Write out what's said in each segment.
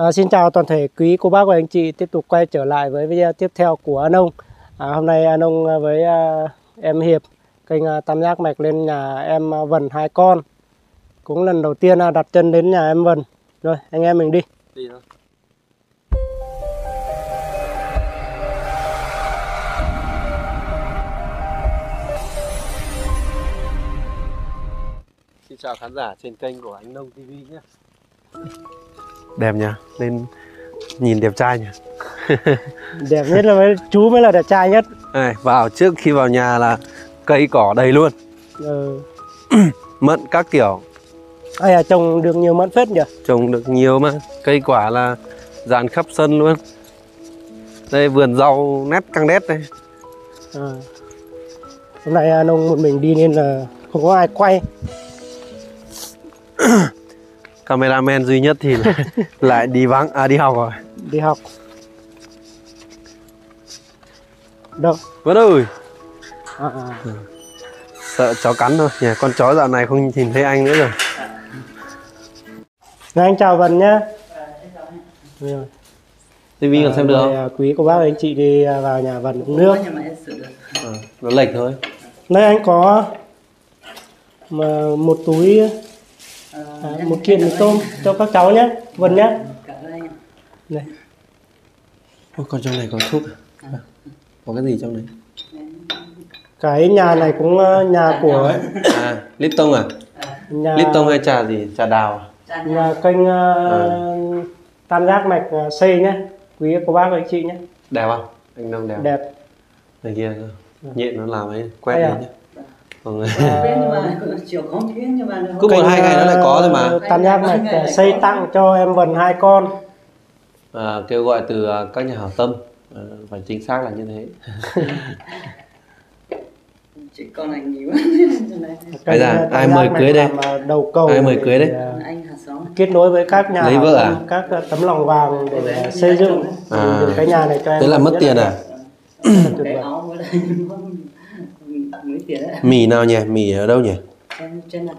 À, xin chào toàn thể quý cô bác và anh chị tiếp tục quay trở lại với video tiếp theo của An Ông. À, hôm nay An Ông với à, em Hiệp kênh à, Tam Giác Mạch lên nhà em à, Vân hai con. Cũng lần đầu tiên à, đặt chân đến nhà em Vân. Rồi anh em mình đi. đi thôi Xin chào khán giả trên kênh của anh Nông TV nhé Đẹp nhỉ, lên nhìn đẹp trai nhỉ Đẹp nhất là với chú mới là đẹp trai nhất. Này, vào trước khi vào nhà là cây cỏ đầy luôn Ừ. Mận các kiểu, Ai à trồng được nhiều mận phết nhỉ? trồng được nhiều mà Cây quả là dàn khắp sân luôn Đây vườn rau nét căng đét đây À. Hôm nay An Ông một mình đi nên là không có ai quay. Cameraman duy nhất thì lại, lại đi vắng, à đi học rồi. Đi học. Đâu? Vân ơi! À, à. Sợ chó cắn thôi nhỉ Con chó dạo này không nhìn thấy anh nữa rồi. Rồi, anh chào Vân nhé rồi. TV còn xem được không? à, quý cô bác và anh chị đi à, vào nhà Vân uống nước. Ờ, nó lệch thôi. Nơi anh có mà một túi à, một kiện mì tôm cho các cháu nhé Vân nhé. Này Ôi, con trong này có thuốc à? Có cái gì trong này? cái nhà này cũng à, nhà của À, Lipton à? nhà Lipton hay trà gì? Trà đào à? nhà kênh à, tam giác mạch à, xây nhé. Quý cô bác và anh chị nhé. Đẹp không? Anh Nông đẹp đẹp. Này kia Nhện nó làm ấy, quét à? lên nhá Còn mà Cứ một hai ngày nó lại có thôi mà. Tam giác mạch xây tặng cho em Vân hai con. À, Kêu gọi từ à, các nhà hảo tâm. À, Phải chính xác là như thế. Chỉ con anh nhiều Bây giờ, ai mời cưới đây? à, đầu cầu Ai mời để, cưới đây? à, anh hạt sống kết nối với các nhà Lấy vợ à? các tấm lòng vàng để à, xây dựng À. cái nhà này cho em Thế là mất tiền à? Mì nào nhỉ? Mì ở đâu nhỉ? trên trên này.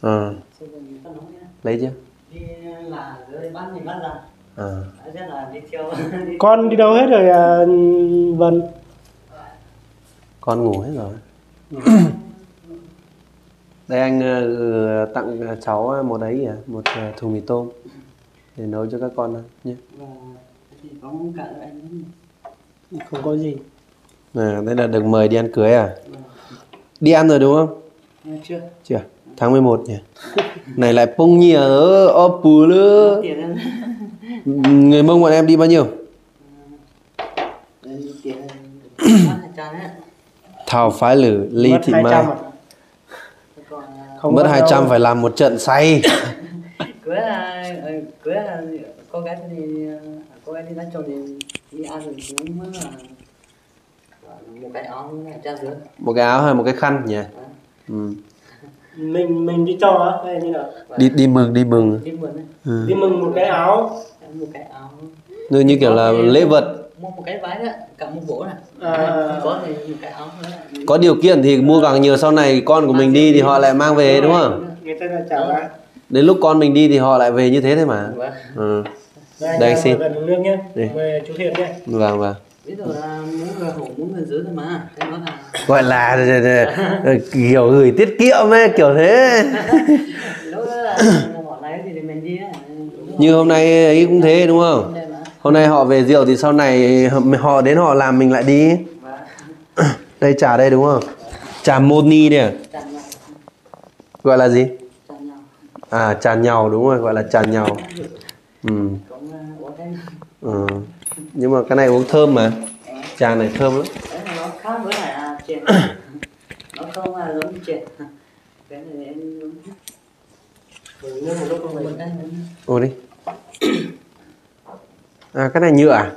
À, lấy chưa? À. con đi đâu hết rồi à, Vân? Con ngủ hết rồi. Đây anh ừ, tặng cháu một ấy à một ờ, thùng mì tôm để nấu cho các con ăn nhé và thì có muốn cả anh không có gì à, đây là được mời đi ăn cưới à? Đi ăn rồi đúng không? Chưa? Chưa. Tháng 11 nhỉ? Này lại pung nhỉ ở bù nữa tiền hơn người mông bọn em đi bao nhiêu? Thảo phái lử ly mất thị 200 mai. à? còn à, không mất mất 200 đâu. phải làm một trận say. Cưới là ờ, cưới là cô gái thì ờ, cô gái đi ra chồng thì đi ăn thì cũng là một cái áo cha dưới. Một cái áo hay một cái khăn nhỉ? Ừ. mình mình đi cho á hay như nào? Đi đi mừng đi mừng. Đi đấy. Ừ. đi mừng một cái áo. Một cái áo. Như như kiểu là lễ vật. Mua một cái váy đấy cả một bộ này. À. Có thì một cái áo nữa. Có điều kiện thì mua càng nhiều sau này con của mình đi thì họ lại mang về đúng không? Người ta là chào bác đến lúc con mình đi thì họ lại về như thế thôi mà. Vâng. ừ. đây, Đây, anh xin. Mời chú Thiện nhé. Vâng vâng ví dụ là muốn người hổ muốn người dưới thôi mà cái đó là gọi là kiểu gửi tiết kiệm ấy kiểu thế. Lúc đó là là bọn này thì mình đi đấy như hôm nay ấy cũng thế đúng không? Hôm nay họ về rượu thì sau này họ đến họ làm mình lại đi. Và đây trà đây đúng không? Trà moni đây à? gọi là gì? À trà nhau đúng rồi gọi là trà nhau. Ừ. ừ. Nhưng mà cái này uống thơm mà. Trà này thơm lắm. Nó khác với lại là chuyện nó không là giống chuyện cái này em uống. Ôi đi. À cái này nhựa à?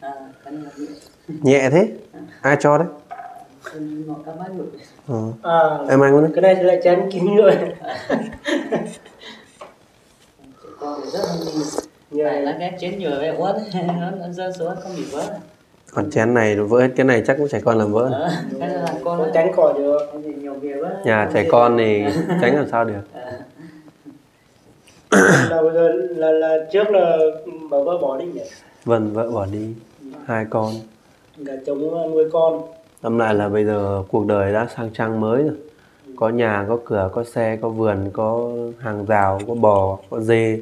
À cái này là nhựa. nhẹ thế. Ai cho đấy? Ờ. à, em ăn luôn đấy. Cái này thì lại chén kính rồi là này là cái chén nhựa với uất nó nó rơi xuống không bị vỡ. Còn chén này vỡ hết cái này chắc cũng trẻ con làm vỡ. Ờ, cái là con không tránh khỏi được nhiều việc quá. Nhà trẻ con thì tránh làm sao được. Là bây giờ là, là trước là bảo vợ bỏ đi nhỉ? Vâng vợ bỏ đi. Hai con. Gà trống nuôi con. Năm lại là bây giờ cuộc đời đã sang trang mới rồi. Có nhà, có cửa, có xe, có vườn, có hàng rào, có bò, có dê.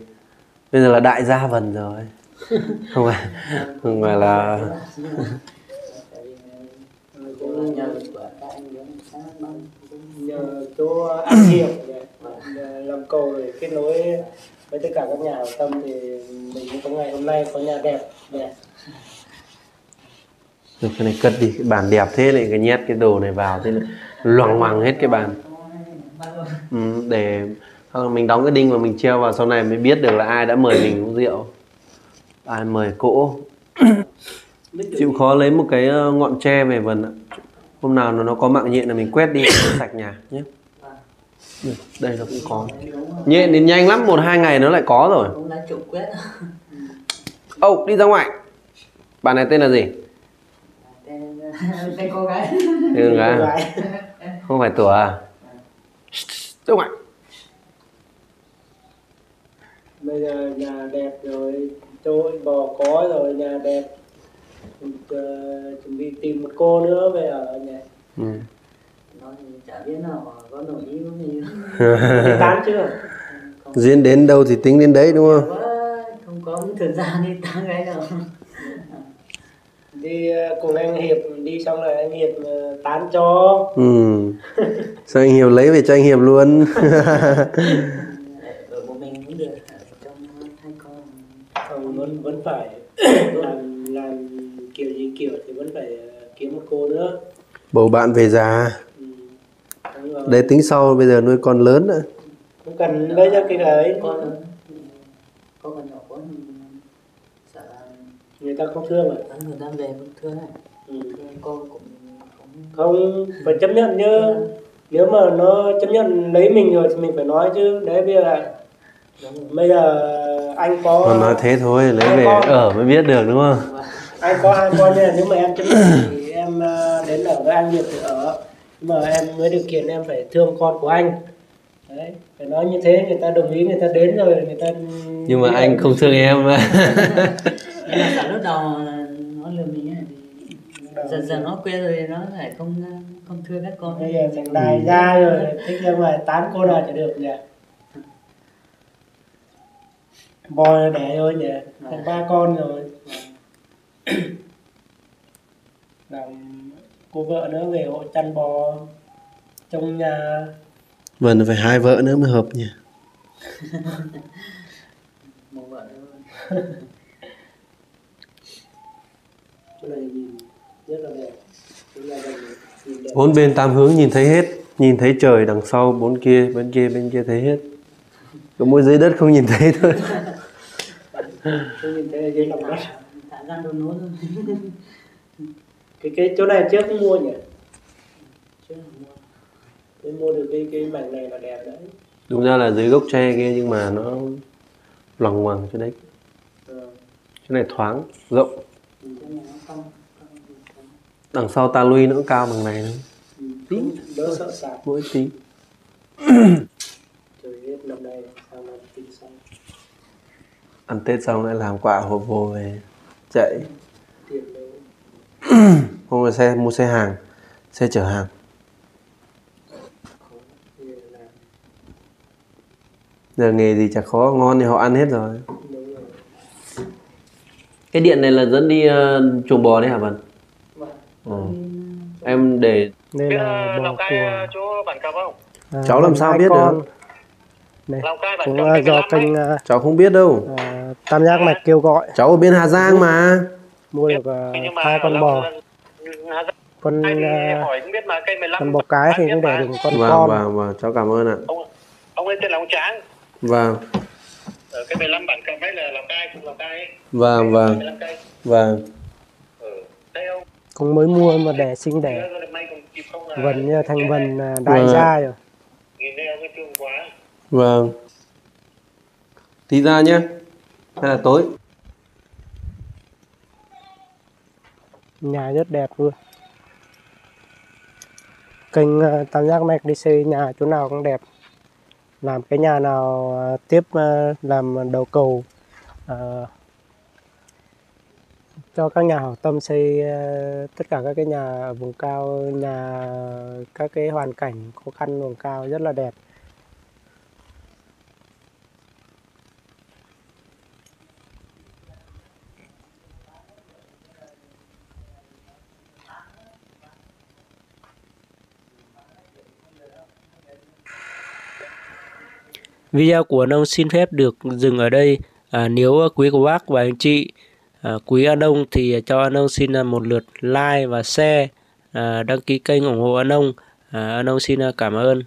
Bây giờ là đại gia vần rồi. Không phải, không phải là nhờ anh chỗ hiểu nhờ làm cầu để kết nối với tất cả các nhà hảo tâm thì mình cũng có ngày hôm nay có nhà đẹp đẹp Được, cái này cất đi, cái bàn đẹp thế này, cái nhét cái đồ này vào thế này loằng ngoằng hết cái bàn. Ừ, để hoặc là mình đóng cái đinh và mình treo vào sau này mới biết được là ai đã mời mình uống rượu. Ai mời cỗ. Chịu khó lấy một cái ờ, ngọn tre về vần ạ. Hôm nào nó nó có mạng nhện là mình quét đi sạch nhà nhé. Đây nó cũng có. Nhện đến nhanh lắm, một hai ngày nó lại có rồi. quét Âu, đi ra ngoài. Bạn này tên là gì? tên tên cô gái Tên gái. à? gái. Không phải tuổi à? Ra ngoài. Bây giờ nhà đẹp rồi trôi bò có rồi nhà đẹp Mình, ờ, chuẩn bị tìm một cô nữa về ở nhà Ừ. nó thì chả biết nào có nổi ý có gì tán chưa không Duyên đến đâu thì tính đến đấy đúng không? không có thời gian đi tăng cái đâu đi ờ, cùng anh hiệp đi xong rồi anh hiệp ờ, tán cho Ừ. Sao anh Hiệp lấy về cho anh Hiệp luôn? ở một mình cũng được ở trong hai con Không, vẫn vẫn phải làm làm kiểu gì kiểu thì vẫn phải ờ, kiếm một cô nữa. Bầu bạn về già. ừ. Để tính sau bây giờ nuôi con lớn nữa. không cần bây giờ cái ấy con có con nhỏ quá sợ người ta không thương bán người ta về cũng thương này ừ. con cũng cũng không phải chấp nhận chứ nếu mà nó chấp nhận lấy mình rồi thì mình phải nói chứ. Đấy bây giờ rồi bây giờ anh có Còn nói thế thôi, lấy về con. ở mới biết được đúng không? anh có hai con nha nếu mà em chấp nhận thì em ờ, đến ở với anh Hiệp thì ở nhưng mà em với điều kiện em phải thương con của anh đấy phải nói như thế người ta đồng ý người ta đến rồi người ta Nhưng mà anh không thương em. mà cả lúc đầu là nó lừa mình ấy, thì dần dần nó quen rồi nó lại không không thương các con bây giờ thành đại gia rồi thích ra ngoài tán cô nào chả được nhỉ bò đẻ rồi nhỉ thành ba con rồi làm cô vợ nữa về hộ chăn bò trong nhà Vâng, phải hai vợ nữa mới hợp nhỉ. một vợ nữa. Bốn bên tam hướng nhìn thấy hết. Nhìn thấy trời đằng sau, bốn kia, bên kia, bên kia thấy hết. Có mỗi dưới đất không nhìn thấy thôi. Tôi nhìn thấy dưới lòng đất thả ra đồ nốt thôi cái cái chỗ này trước mua nhỉ là mua tôi mua được cái cái mảnh này là đẹp đấy Đúng ra là dưới gốc tre kia nhưng mà nó loằng ngoằng chỗ đấy. Ờ. Chỗ này thoáng, rộng. không Đằng sau ta lui nó cũng cao bằng này thôi. Ừ, không đỡ sợ sệt Mỗi tí. trời hết năm nay sao mà tính xong Ăn Tết xong lại làm quả hộp vô về chạy. Không là xe mua xe hàng, xe chở hàng. giờ nghề gì chả khó, ngon thì họ ăn hết rồi. Cái điện này là dẫn đi uh, chuồng bò đấy hả Vân? Ừ. Em để đây là ờ, bò của ờ, chỗ bản cập không? à, Cháu làm sao hai biết được? Này cũng kênh do 15 ấy. kênh à, cháu không biết đâu. à, tam giác mạch kêu gọi Cháu ở bên Hà Giang mà. mua được à, mà hai con bò con thì à, hỏi không biết mà cây 15 con bò cái thì cũng để được con Vâng con vâng vâng, cháu cảm ơn ạ. Ông, ông ấy tên là ông Tráng. Vâng. Ở cây 15 bản cập ấy là Lào Cai, cùng Lào Cai. Vâng vâng 15 cây. vâng. Cũng mới mua mà đẻ sinh đẻ vần như thành chết vần à, đại Vâng. gia rồi Nhìn đây ông ấy thương quá. Vâng. Tí ra nhé. Hay là tối. nhà rất đẹp luôn kênh ờ, tam giác mạch đi xây nhà chỗ nào cũng đẹp làm cái nhà nào ờ, tiếp ờ, làm đầu cầu à, cho các nhà hảo tâm xây tất cả các cái nhà ở vùng cao nhà các cái hoàn cảnh khó khăn vùng cao rất là đẹp Video của An xin phép được dừng ở đây. À, nếu à, quý cô bác và anh chị à, quý An nông thì cho An nông xin à, một lượt like và share, à, đăng ký kênh ủng hộ An nông. À, An Ông xin à, cảm ơn.